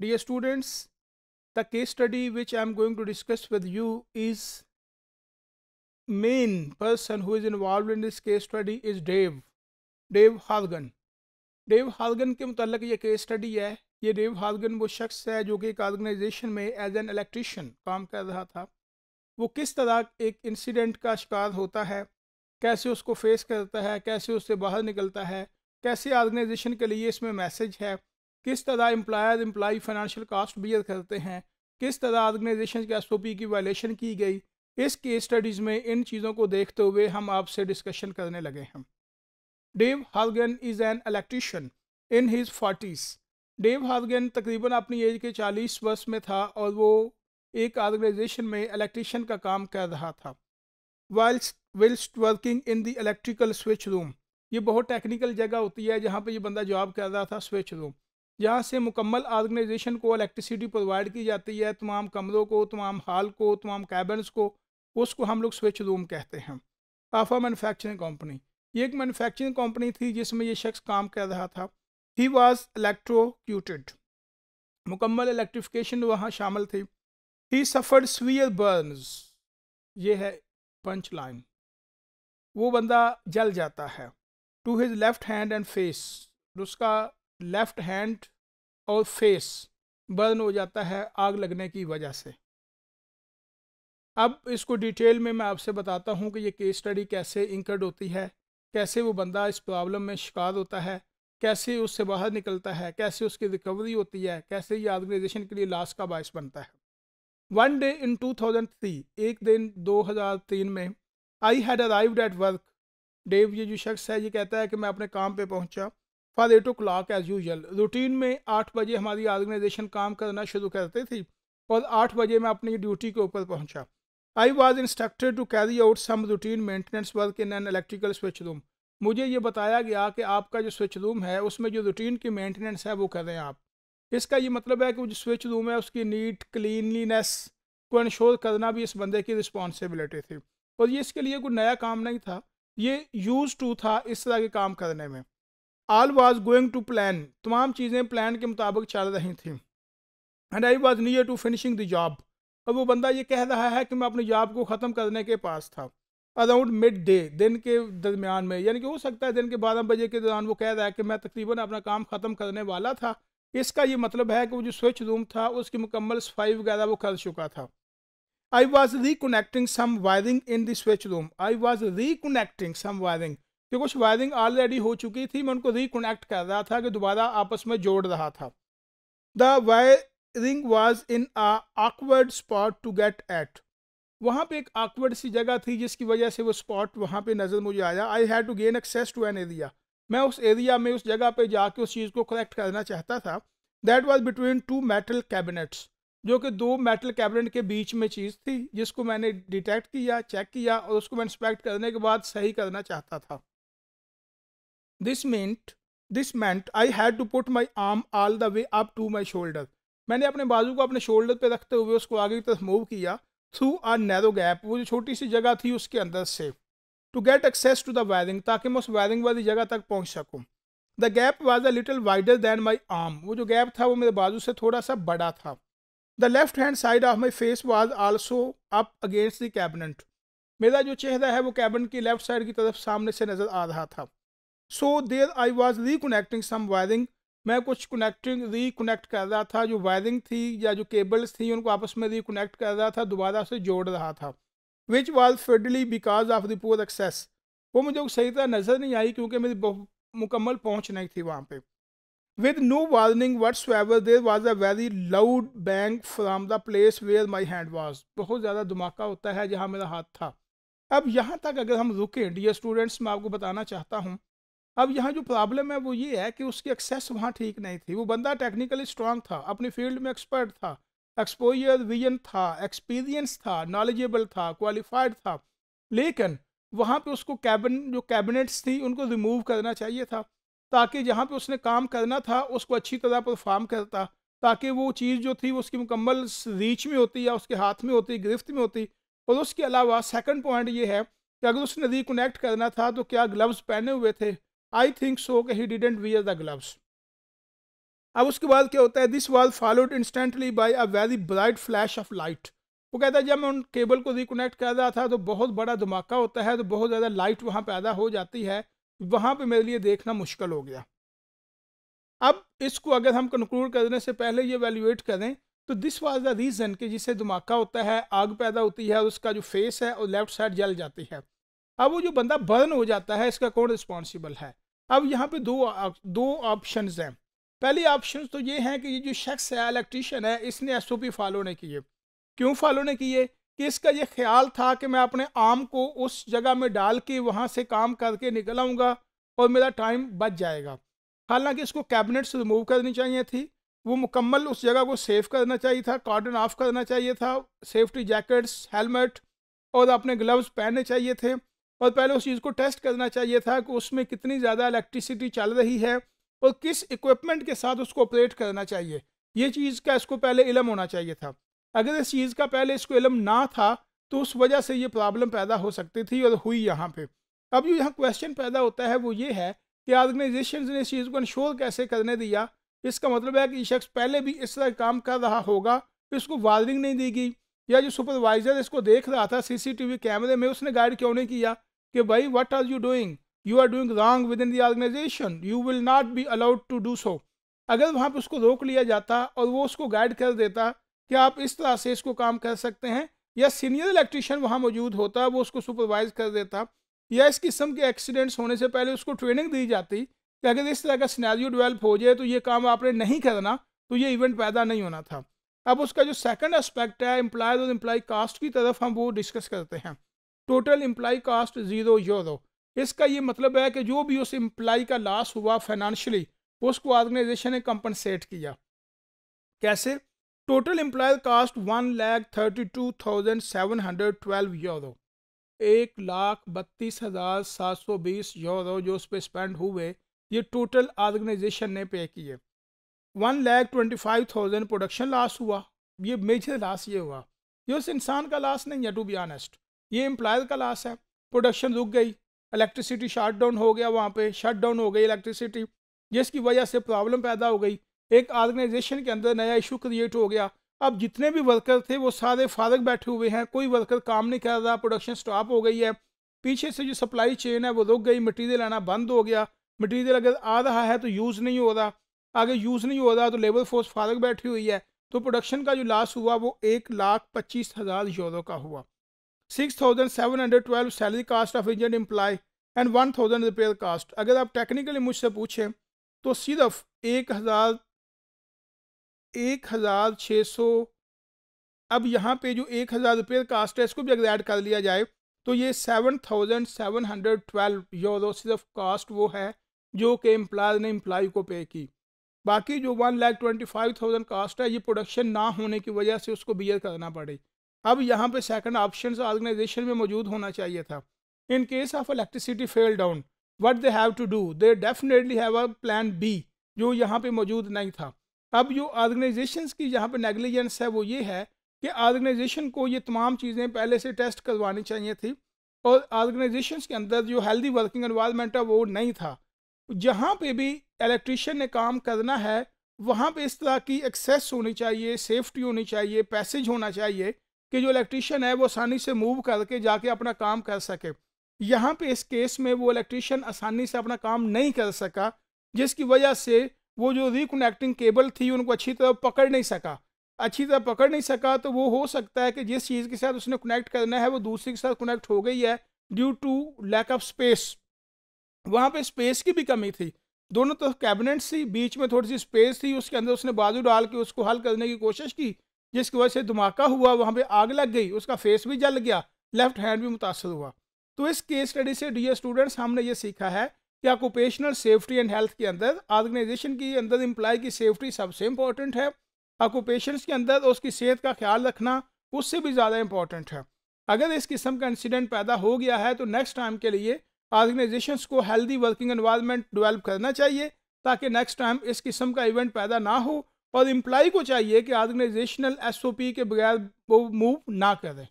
Dear students, the case study which I am going to discuss with you is main person who is involved in this case study is Dave, Dave Hargan. Dave Hargan के मुतलक ये case study है ये Dave हालगन वो शख्स है जो कि एक ऑर्गेनाइजेशन में एज एन इलेक्ट्रिशियन काम कर रहा था वो किस तरह एक इंसिडेंट का शिकार होता है कैसे उसको फेस करता है कैसे उससे बाहर निकलता है कैसे ऑर्गेनाइजेशन के लिए इसमें मैसेज है किस तरह employer employee financial cost bear करते हैं, किस तरह ऑर्गेनाइजेशन के एस की वायलेशन की गई, इस केस स्टडीज़ में इन चीज़ों को देखते हुए हम आपसे डिस्कशन करने लगे हैं। Dave Hargan is an electrician in his forties Dave Hargan तकरीबन अपनी एज के 40 वर्ष में था और वो एक ऑर्गेनाइजेशन में इलेक्ट्रिशियन का काम कर रहा था। Whiles whilst working in the electrical switch room ये बहुत टेक्निकल जगह होती है जहाँ पे ये बंदा जॉब कर रहा था स्विच रूम जहाँ से मुकम्मल ऑर्गेनाइजेशन को इलेक्ट्रिसिटी प्रोवाइड की जाती है, तमाम कमरों को, तमाम हॉल को, तमाम कैबन्स को, उसको हम लोग स्विच रूम कहते हैं। आफा मैनुफैक्चरिंग कंपनी ये एक मैनुफैक्चरिंग कंपनी थी जिसमें ये शख्स काम कर रहा था। ही वॉज़ इलेक्ट्रोक्यूटेड मुकम्मल इलेक्ट्रिफिकेशन वहाँ शामिल थी। ही सफ़र्ड स्वीयर बर्नस ये है पंच लाइन वो बंदा जल जाता है। To his left hand and face उसका लेफ़्ट हैंड और फेस बर्न हो जाता है आग लगने की वजह से। अब इसको डिटेल में मैं आपसे बताता हूँ कि ये केस स्टडी कैसे इंकर्ड होती है, कैसे वो बंदा इस प्रॉब्लम में शिकार होता है, कैसे उससे बाहर निकलता है, कैसे उसकी रिकवरी होती है, कैसे ये ऑर्गेनाइजेशन के लिए लाश का बायस बनता है। वन डे इन 2003 एक दिन 2003 में I had arrived at work Dave ये जो शख्स है, ये कहता है कि मैं अपने काम पे पहुँचा। For eight o'clock as usual routine में आठ बजे हमारी ऑर्गेनाइजेशन काम करना शुरू करती थी और आठ बजे मैं अपनी ड्यूटी के ऊपर पहुँचा। I was instructed to carry out some routine maintenance work in an electrical switch room मुझे ये बताया गया कि आपका जो स्विच रूम है, उसमें जो रूटीन की मेंटेनेंस है, वो करें आप। इसका ये मतलब है कि जो स्विच रूम है, उसकी नीट क्लीनलीनेस को इंश्योर करना भी इस बंदे की रिस्पॉन्सिबिलिटी थी। और ये इसके लिए कोई नया काम नहीं था। ये यूज़ टू था इस तरह के काम करने में। All was going to plan तमाम चीज़ें प्लान के मुताबिक चल रही थी। And I was near to finishing the job और वो बंदा ये कह रहा है कि मैं अपनी जॉब को ख़त्म करने के पास था। अराउंड मिड डे दिन के दरमियान में, यानी कि हो सकता है दिन के बारह बजे के दौरान वो कह रहा है कि मैं तकरीबन अपना काम ख़त्म करने वाला था। इसका ये मतलब है कि वो जो स्विच रूम था, उसकी मुकम्मल सफ़ाई वगैरह वो कर चुका था। I was reconnecting some wiring in the switch room I was reconnecting some wiring कि कुछ वायरिंग ऑलरेडी हो चुकी थी, मैं उनको रिकोनेक्ट कर रहा था कि दोबारा आपस में जोड़ रहा था। The wiring was in awkward spot to get at वहाँ पे एक आकवर्ड सी जगह थी जिसकी वजह से वो स्पॉट वहाँ पे नज़र मुझे आया। I had to gain access to an area मैं उस एरिया में, उस जगह पे जाके उस चीज़ को करेक्ट करना चाहता था। That was between two metal cabinets जो कि दो मेटल कैबिनेट के बीच में चीज़ थी, जिसको मैंने डिटेक्ट किया चेक किया और उसको मैं इंस्पेक्ट करने के बाद सही करना चाहता था। This meant this meant I had to put my arm all the way up to my shoulder मैंने अपने बाजू को अपने शोल्डर पे रखते हुए उसको आगे की तरफ़ मूव किया थ्रू आ नैरो गैप वो जो छोटी सी जगह थी उसके अंदर से। To get access to the wiring ताकि मैं उस वायरिंग वाली जगह तक पहुँच सकूँ। The gap was a little wider than my arm वो जो गैप था वो मेरे बाजू से थोड़ा सा बड़ा था। The left hand side of my face was also up against the cabinet मेरा जो चेहरा है वो कैबिन की लेफ़्ट साइड की तरफ़ सामने से नज़र आ रहा था। सो देर आई वॉज़ रिकोनेक्टिंग सम वायरिंग मैं कुछ कनेक्टिंग रिकनेक्ट कर रहा था। जो वायरिंग थी या जो केबल्स थी, उनको आपस में रिकनेक्ट कर रहा था, दोबारा से जोड़ रहा था। Which was fiddly because of the poor access वो मुझे सही तरह नज़र नहीं आई क्योंकि मेरी मुकम्मल पहुँच नहीं थी वहाँ पे। With no warning whatsoever there was a very loud bang from the place where my hand was बहुत ज़्यादा धमाका होता है जहाँ मेरा हाथ था। अब यहाँ तक अगर हम रुकें डियर स्टूडेंट्स मैं आपको बताना चाहता हूँ अब यहाँ जो प्रॉब्लम है वो ये है कि उसकी एक्सेस वहाँ ठीक नहीं थी। वो बंदा टेक्निकली स्ट्रांग था, अपनी फ़ील्ड में एक्सपर्ट था एक्सपोजर विजन था एक्सपीरियंस था नॉलेजेबल था क्वालिफाइड था, लेकिन वहाँ पे उसको कैबिन जो कैबिनेट्स थी, उनको रिमूव करना चाहिए था, ताकि जहाँ पे उसने काम करना था, उसको अच्छी तरह परफॉर्म करता, ताकि वो चीज़ जो थी उसकी मुकम्मल रीच में होती या उसके हाथ में होती गिरफ्त में होती। और उसके अलावा सेकंड पॉइंट ये है कि अगर उसने रिकनेक्ट करना था तो क्या ग्लव्स पहने हुए थे? आई थिंक सो के he didn't wear the gloves अब उसके बाद क्या होता है? This was followed instantly by a very bright flash of light वो कहता है, जब मैं उन केबल को रिकनेक्ट कर रहा था तो बहुत बड़ा धमाका होता है तो बहुत ज़्यादा लाइट वहाँ पैदा हो जाती है। वहाँ पे मेरे लिए देखना मुश्किल हो गया। अब इसको अगर हम कंक्लूड करने से पहले ये वैल्यूएट करें तो दिस वाज द रीज़न कि जिससे धमाका होता है, आग पैदा होती है, और उसका जो फेस है और लेफ़्ट साइड जल जाती है। अब वो जो बंदा बर्न हो जाता है, इसका कौन रिस्पॉन्सिबल है? अब यहाँ पे दो दो ऑप्शन हैं। पहली ऑप्शन तो ये हैं कि ये जो शख्स है इलेक्ट्रीशियन है, इसने एस ओ पी फॉलो नहीं किए क्यों फॉलो नहीं किए कि इसका ये ख्याल था कि मैं अपने आम को उस जगह में डाल के वहाँ से काम करके निकल आऊँगा और मेरा टाइम बच जाएगा। हालाँकि इसको कैबिनेट से रिमूव करनी चाहिए थी। वो मुकम्मल उस जगह को सेव करना चाहिए था कार्डन ऑफ़ करना चाहिए था सेफ्टी जैकेट्स हेलमेट और अपने ग्लव्स पहनने चाहिए थे। और पहले उस चीज़ को टेस्ट करना चाहिए था कि उसमें कितनी ज़्यादा इलेक्ट्रिसिटी चल रही है और किस इक्विपमेंट के साथ उसको ऑपरेट करना चाहिए। ये चीज़ का इसको पहले इलम होना चाहिए था। अगर इस चीज़ का पहले इसको इलम ना था तो उस वजह से ये प्रॉब्लम पैदा हो सकती थी और हुई यहाँ पे। अब जो यहाँ क्वेश्चन पैदा होता है वो ये है कि ऑर्गेनाइजेशन ने इस चीज़ को इंश्योर कैसे करने दिया? इसका मतलब है कि शख्स पहले भी इस तरह काम कर रहा होगा, इसको वार्निंग नहीं दी गई या जो सुपरवाइजर इसको देख रहा था, सीसीटीवी कैमरे में, उसने गाइड क्यों नहीं किया? कि भाई what are you doing you are doing wrong with in the organization you will not be allowed to do so अगर वहाँ पर उसको रोक लिया जाता और वो उसको गाइड कर देता कि आप इस तरह से इसको काम कर सकते हैं? या सीनियर इलेक्ट्रिशियन वहाँ मौजूद होता, वो उसको सुपरवाइज कर देता? या इस किस्म के एक्सीडेंट्स होने से पहले उसको ट्रेनिंग दी जाती कि अगर इस तरह का सिनेरियो डेवलप हो जाए तो ये काम आपने नहीं करना तो ये इवेंट पैदा नहीं होना था। अब उसका जो सेकंड एस्पेक्ट है एम्प्लॉय और एम्प्लॉय कास्ट की तरफ़ हम वो डिस्कस करते हैं। Total employ cost zero euro इसका ये मतलब है कि जो भी उस एम्प्लॉय का लॉस हुआ फाइनेंशियली उसको ऑर्गेनाइजेशन ने कंपनसेट किया। कैसे? Total employ cost one lakh thirty two thousand seven hundred twelve euro एक लाख बत्तीस हज़ार सात सौ बीस यूरो जो उस पर स्पेंड हुए, ये टोटल ऑर्गेनाइजेशन ने पे किए। One lakh twenty five thousand production loss हुआ। ये मेजर लॉस ये हुआ। ये उस इंसान का लॉस नहीं है टू बी ऑनेस्ट ये एम्प्लॉयर का लॉस है। प्रोडक्शन रुक गई इलेक्ट्रिसिटी शट डाउन हो गया वहाँ पे शट डाउन हो गई इलेक्ट्रिसिटी जिसकी वजह से प्रॉब्लम पैदा हो गई। एक ऑर्गेनाइजेशन के अंदर नया इशू क्रिएट हो गया। अब जितने भी वर्कर थे, वो सारे फारग बैठे हुए हैं। कोई वर्कर काम नहीं कर रहा प्रोडक्शन स्टॉप हो गई है। पीछे से जो सप्लाई चेन है, वो रुक गई मटीरियल आना बंद हो गया। मटीरियल अगर आ रहा है तो यूज़ नहीं हो रहा। आगे यूज़ नहीं हो रहा तो लेबर फोर्स फारग बैठी हुई है। तो प्रोडक्शन का जो लॉस हुआ, वो एक लाख पच्चीस हज़ार यूरो का हुआ। Six thousand seven hundred twelve salary cost of engine employ and one thousand repair cost. अगर आप टेक्निकली मुझसे पूछें तो सिर्फ़ एक हज़ार एक हज़ार छः सौ, अब यहाँ पे जो एक हज़ार रुपये कास्ट है, इसको भी अगर ऐड कर लिया जाए तो ये seven thousand seven hundred twelve euro सिर्फ़ कास्ट वो है जो कि एम्प्लॉयर ने एम्प्लॉय को पे की। बाकी जो one lakh twenty five thousand cost है, ये प्रोडक्शन ना होने की वजह से उसको बियर करना पड़े। अब यहाँ पे सेकंड ऑप्शन ऑर्गेनाइजेशन में मौजूद होना चाहिए था। In case of electricity fail down what they have to do they definitely have a plan B जो यहाँ पे मौजूद नहीं था। अब जो ऑर्गेनाइजेशन की यहाँ पे नेग्लिजेंस है, वो ये है कि ऑर्गेनाइजेशन को ये तमाम चीज़ें पहले से टेस्ट करवानी चाहिए थी और ऑर्गेनाइजेशन के अंदर जो हेल्दी वर्किंग इन्वायरमेंट है, वो नहीं था। जहाँ पे भी इलेक्ट्रिशियन ने काम करना है, वहाँ पे इस तरह की एक्सेस होनी चाहिए सेफ्टी होनी चाहिए पैसेज होना चाहिए कि जो इलेक्ट्रिशियन है, वो आसानी से मूव करके जाके अपना काम कर सके। यहाँ पे इस केस में वो इलेक्ट्रिशियन आसानी से अपना काम नहीं कर सका, जिसकी वजह से वो जो रिकनेक्टिंग केबल थी, उनको अच्छी तरह पकड़ नहीं सका। अच्छी तरह पकड़ नहीं सका तो वो हो सकता है कि जिस चीज़ के साथ उसने कनेक्ट करना है, वो दूसरी के साथ कनेक्ट हो गई है due to lack of space वहाँ पे स्पेस की भी कमी थी। दोनों तरफ़ तो कैबिनेट थी, बीच में थोड़ी सी स्पेस थी, उसके अंदर उसने बाजू डाल के उसको हल करने की कोशिश की जिसकी वजह से धमाका हुआ, वहाँ पे आग लग गई, उसका फेस भी जल गया लेफ़्ट हैंड भी मुतासर हुआ। तो इस केस स्टडी से डी स्टूडेंट्स हमने ये सीखा है कि ऑक्यूपेशनल सेफ्टी एंड हेल्थ के अंदर ऑर्गेनाइजेशन की अंदर एम्प्लॉय की सेफ्टी सबसे इंपॉर्टेंट है। ऑक्यूपेशन के अंदर उसकी सेहत का ख्याल रखना उससे भी ज़्यादा इंपॉर्टेंट है। अगर इस किस्म का इंसिडेंट पैदा हो गया है तो नेक्स्ट टाइम के लिए ऑर्गेनाइजेशन को हेल्दी वर्किंग इन्वायरमेंट डेवलप करना चाहिए, ताकि नेक्स्ट टाइम इस किस्म का इवेंट पैदा ना हो। और इम्प्लाई को चाहिए कि ऑर्गेनाइजेशनल एसओपी के बगैर वो मूव ना करें।